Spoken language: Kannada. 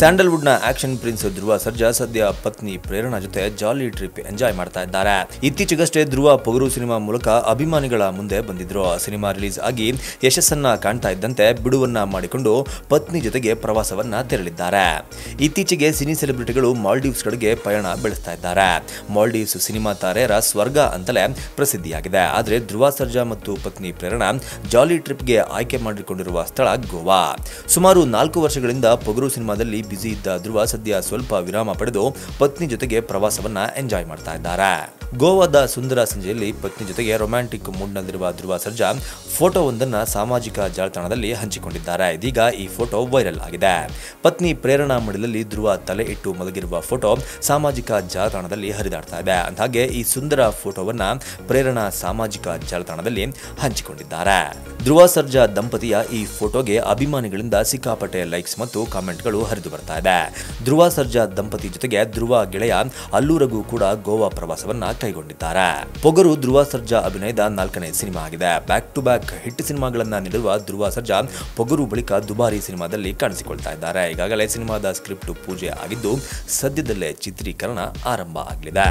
ಸ್ಯಾಂಡಲ್ವುಡ್ನ ಆಕ್ಷನ್ ಪ್ರಿನ್ಸ್ ಧ್ರುವ ಸರ್ಜಾ, ಸದ್ಯ ಪತ್ನಿ ಪ್ರೇರಣಾ ಜೊತೆ ಜಾಲಿ ಟ್ರಿಪ್ ಎಂಜಾಯ್ ಮಾಡ್ತಾ ಇದ್ದಾರೆ. ಇತ್ತೀಚೆಗಷ್ಟೇ ಧ್ರುವ ಪೊಗರು ಸಿನಿಮಾ ಮೂಲಕ ಅಭಿಮಾನಿಗಳ ಮುಂದೆ ಬಂದಿದ್ರು. ಸಿನಿಮಾ ರಿಲೀಸ್ ಆಗಿ ಯಶಸ್ಸನ್ನ ಕಾಣ್ತಾ ಇದ್ದಂತೆ ಬಿಡುವನ್ನ ಮಾಡಿಕೊಂಡು ಪತ್ನಿ ಜೊತೆಗೆ ಪ್ರವಾಸವನ್ನ ತೆರಳಿದ್ದಾರೆ. ಇತ್ತೀಚೆಗೆ ಸಿನಿ ಸೆಲೆಬ್ರಿಟಿಗಳು ಮಾಲ್ಡೀವ್ಸ್ ಗಳಿಗೆ ಪಯಣ ಬೆಳೆಸ್ತಾ ಇದ್ದಾರೆ. ಮಾಲ್ಡೀವ್ಸ್ ಸಿನಿಮಾ ತಾರೆಯರ ಸ್ವರ್ಗ ಅಂತಲೇ ಪ್ರಸಿದ್ಧಿಯಾಗಿದೆ. ಆದರೆ ಧ್ರುವ, ಸರ್ಜಾ ಮತ್ತು ಪತ್ನಿ ಪ್ರೇರಣಾ ಜಾಲಿ ಟ್ರಿಪ್ಗೆ ಆಯ್ಕೆ ಮಾಡಿಕೊಂಡಿರುವ ಸ್ಥಳ ಗೋವಾ. ಸುಮಾರು ನಾಲ್ಕು ವರ್ಷಗಳಿಂದ ಪೊಗರು ಸಿನಿಮಾದಲ್ಲಿ ಬ್ಯುಸಿ ಇದ್ದ ಸದ್ಯ ಸ್ವಲ್ಪ ವಿರಾಮ ಪಡೆದು ಪತ್ನಿ ಜೊತೆಗೆ ಪ್ರವಾಸವನ್ನ ಎಂಜಾಯ್ ಮಾಡ್ತಾ ಇದ್ದಾರೆ. ಗೋವಾದ ಸುಂದರ ಸಂಜೆಯಲ್ಲಿ ಪತ್ನಿ ಜೊತೆಗೆ ರೊಮ್ಯಾಂಟಿಕ್ ಮೂಡ್ನಲ್ಲಿರುವ ಧ್ರುವ ಸರ್ಜಾ ಫೋಟೋವೊಂದನ್ನ ಸಾಮಾಜಿಕ ಜಾಲತಾಣದಲ್ಲಿ ಹಂಚಿಕೊಂಡಿದ್ದಾರೆ. ಇದೀಗ ಈ ಫೋಟೋ ವೈರಲ್ ಆಗಿದೆ. ಪತ್ನಿ ಪ್ರೇರಣಾ ಮಡಿಲಲ್ಲಿ ಧ್ರುವ ತಲೆ ಇಟ್ಟು ಮಲಗಿರುವ ಫೋಟೋ ಸಾಮಾಜಿಕ ಜಾಲತಾಣದಲ್ಲಿ ಹರಿದಾಡ್ತಾ ಇದೆ. ಅಂದಾಗೆ ಈ ಸುಂದರ ಫೋಟೋವನ್ನ ಪ್ರೇರಣಾ ಸಾಮಾಜಿಕ ಜಾಲತಾಣದಲ್ಲಿ ಹಂಚಿಕೊಂಡಿದ್ದಾರೆ. ಧ್ರುವ ಸರ್ಜಾ ದಂಪತಿಯ ಈ ಫೋಟೋಗೆ ಅಭಿಮಾನಿಗಳಿಂದ ಸಿಕ್ಕಾಪಟ್ಟೆ ಲೈಕ್ಸ್ ಮತ್ತು ಕಾಮೆಂಟ್ಗಳು ಹರಿದು ಬರ್ತಾ ಇದೆ. ಧ್ರುವ ಸರ್ಜಾ ದಂಪತಿ ಜೊತೆಗೆ ಧ್ರುವ ಗೆಳೆಯ ಅಲ್ಲೂರಗೂ ಕೂಡ ಗೋವಾ ಪ್ರವಾಸವನ್ನ ಕೈಗೊಂಡಿದ್ದಾರೆ. ಪೊಗರು ಧ್ರುವ ಸರ್ಜಾ ಅಭಿನಯದ ನಾಲ್ಕನೇ ಸಿನಿಮಾ ಆಗಿದೆ. ಬ್ಯಾಕ್ ಟು ಬ್ಯಾಕ್ ಹಿಟ್ ಸಿನಿಮಾಗಳನ್ನ ನೀಡುವ ಧ್ರುವ ಸರ್ಜಾ ಪೊಗರು ಬಳಿಕ ದುಬಾರಿ ಸಿನಿಮಾದಲ್ಲಿ ಕಾಣಿಸಿಕೊಳ್ತಾ ಇದ್ದಾರೆ. ಈಗಾಗಲೇ ಸಿನಿಮಾದ ಸ್ಕ್ರಿಪ್ಟ್ ಪೂಜೆ ಆಗಿದ್ದು ಸದ್ಯದಲ್ಲೇ ಚಿತ್ರೀಕರಣ ಆರಂಭ ಆಗಲಿದೆ.